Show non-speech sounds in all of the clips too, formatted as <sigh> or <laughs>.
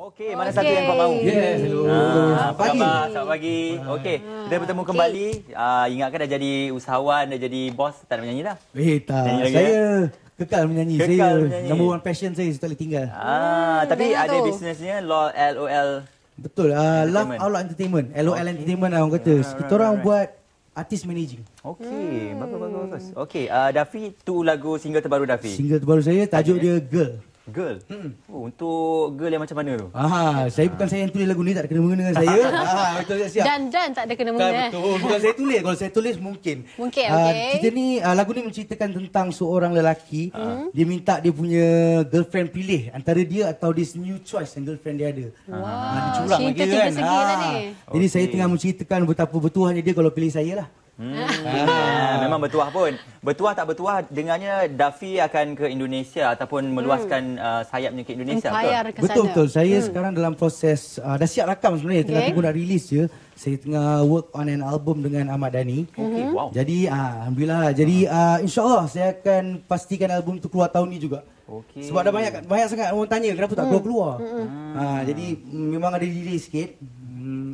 Okey, mana satu yang kau mahu? Yes, hello. Ah, apa Pagi. khabar? Selamat pagi. Okey, kita bertemu kembali. Ah, ingatkan dah jadi usahawan, dah jadi bos, tak nak menyanyi dah. Eh tak, Nyanyi lagi, saya kekal menyanyi. Kekal saya menyanyi. number one passion saya, saya tak boleh tinggal. Ah, tapi dengar ada tu. bisnesnya LOL LOL. Betul, uh, Love Entertainment. Outlaw Entertainment. LOL Okay. Entertainment lah orang kata. Right, Kita orang right. buat artist managing. Okey, bagus bagus bagus. Okey, ah, Dafi tu lagu single terbaru Dafi. Single terbaru saya, tajuk dia Girl. Girl. Oh, untuk girl yang macam mana tu? Ah, saya bukan saya yang tulis lagu ni, tak ada kena-mengena dengan saya. <laughs> ah, betul tak siap? Dan dan tak ada kena Kan, mengena. eh. betul. Bukan saya tulis. Kalau saya tulis mungkin. Mungkin, Ah, okey. Kita ni ah, lagu ni menceritakan tentang seorang lelaki. Dia minta dia punya girlfriend pilih antara dia atau this new choice yang girlfriend dia ada. Wow, Ah, dia curang cinta lagi tiga kan. segi lah ni. Jadi saya Okey. tengah menceritakan betapa bertuahnya dia kalau pilih saya lah. Ah, memang bertuah pun. Bertuah tak bertuah, dengarnya Dafi akan ke Indonesia ataupun meluaskan uh, sayapnya ke Indonesia. Empire betul? ke Betul betul. Saya sekarang dalam proses uh, dah siap rakam sebenarnya. Tengah Okay. tunggu nak release je. Saya tengah work on an album dengan Ahmad Dhani. Okey, wow. Jadi ah, alhamdulillah. Jadi uh, insyaallah saya akan pastikan album tu keluar tahun ni juga. Okey. Sebab ada banyak banyak sangat orang tanya kenapa tak keluar-keluar. Ha, jadi mm, memang ada delay sikit.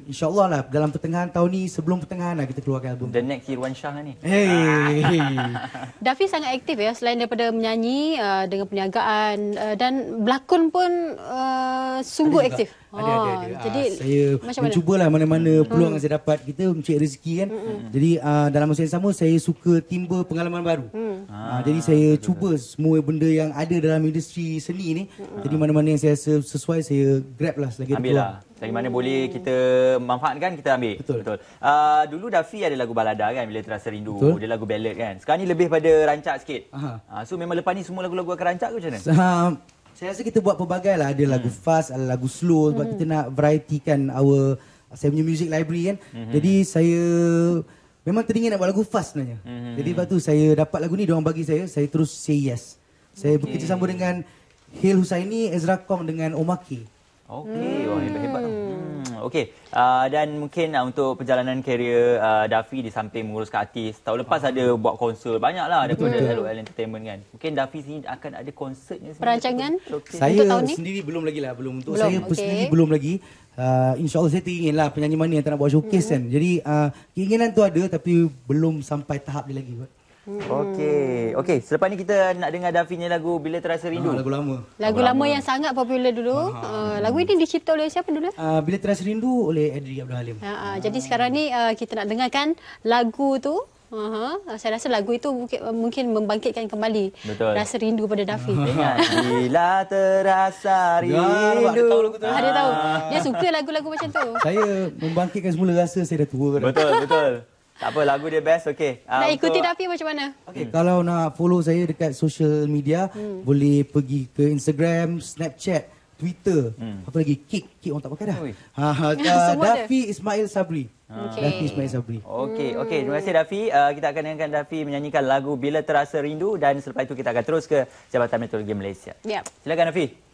InsyaAllah lah dalam pertengahan tahun ni sebelum pertengahan lah kita keluarkan album. The next Irwan Shah lah ni. Hey. <laughs> Dafi sangat aktif ya selain daripada menyanyi uh, dengan perniagaan uh, dan berlakon pun uh, sungguh Ada Ada, ada, ada. Ah, Ah, Jadi saya macam mana? mencubalah mana-mana peluang yang saya dapat. Kita mencari rezeki kan. Jadi uh, dalam masa yang sama saya suka timba pengalaman baru. Ah, jadi saya cuba semua benda yang ada dalam industri seni ni. Jadi mana-mana yang saya rasa sesuai saya grab lah selagi Ambil lah. Dari mana boleh kita manfaatkan, kita ambil. Betul. Betul. Uh, dulu Dafi ada lagu balada kan, Bila Terasa Rindu. Betul. Dia lagu ballad kan. Sekarang ni lebih pada rancak sikit. Uh, so memang lepas ni semua lagu-lagu akan rancak ke macam mana? Um, saya rasa kita buat pelbagai lah. Ada lagu fast, ada lagu slow. Sebab kita nak varietykan our saya punya music library kan. Jadi saya memang teringin nak buat lagu fast sebenarnya. Jadi lepas tu saya dapat lagu ni, diorang bagi saya, saya terus say yes. Saya bekerjasama dengan Hil Husaini, Ezra Kong dengan Omaki. Okey, wah hebat-hebat tu. Hmm, okey. Uh, dan mungkin uh, untuk perjalanan karier uh, Dafi di samping menguruskan artis, tahun lepas ada buat konsert banyaklah daripada LOL Entertainment kan. Mungkin Dafi sini akan ada konsertnya sendiri. Perancangan? Okey. Saya Untuk tahun ni? sendiri belum lagi lah, belum. Untuk Belum, saya okey. personally belum lagi. Uh, InsyaAllah saya teringin lah penyanyi mana yang tak nak buat showcase kan. Jadi uh, keinginan tu ada tapi belum sampai tahap dia lagi. Okey. Okey, selepas ni kita nak dengar Dafi punya lagu Bila Terasa Rindu. Ah, lagu lama. Lagu lama yang sangat popular dulu. Uh, lagu ini dicipta oleh siapa dulu? Uh, Bila Terasa Rindu oleh Adri Abdul Halim. Ha, ha, jadi sekarang ni uh, kita nak dengarkan lagu tu. Uh-huh. Saya rasa lagu itu mungkin, mungkin membangkitkan kembali Betul. rasa rindu pada Dafi. <laughs> Ingat bila terasa rindu. Ya, dia tahu lagu tu. Ha, dia tahu. Dia suka lagu-lagu macam tu. Saya membangkitkan semula rasa saya dah tua dah. Betul, betul. <laughs> Tak apa, lagu dia best. Okey. Ah, Nak ikuti untuk- Dafi macam mana? Okay, kalau nak follow saya dekat social media, boleh pergi ke Instagram, Snapchat, Twitter. Apa lagi? Kick. Kick orang tak pakai dah. <laughs> Ha, ha, <laughs> uh, ada. Dafi Ismail Sabri. Okey. Dafi Ismail Sabri. Okey, okey. Terima kasih Dafi. Uh, kita akan dengarkan Dafi menyanyikan lagu Bila Terasa Rindu dan selepas itu kita akan terus ke Jabatan Meteorologi Malaysia. Ya. Silakan Dafi.